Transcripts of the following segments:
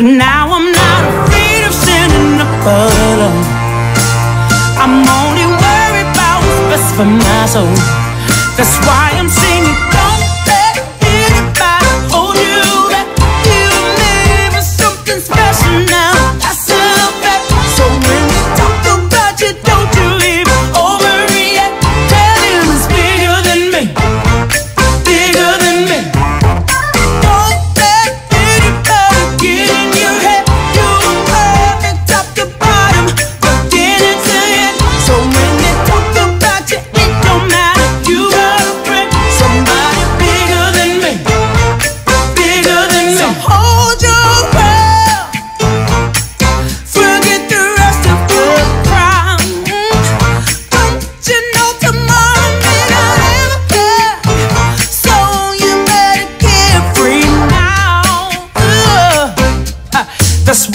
but now I'm not afraid of standing up alone. I'm only worried about what's best for my soul. That's why I'm singing.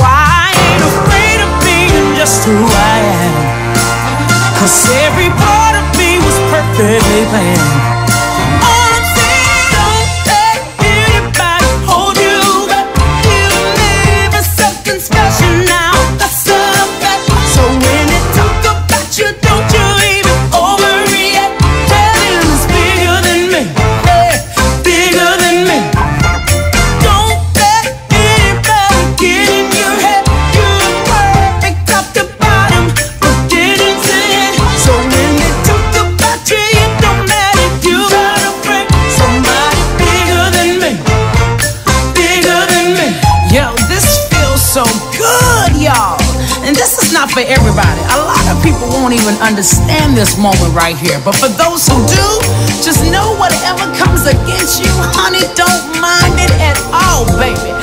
I ain't afraid of being just who I am. Cause every part of me was perfectly planned. for everybody. A lot of people won't even understand this moment right here. But for those who do, just know whatever comes against you, honey, don't mind it at all, baby.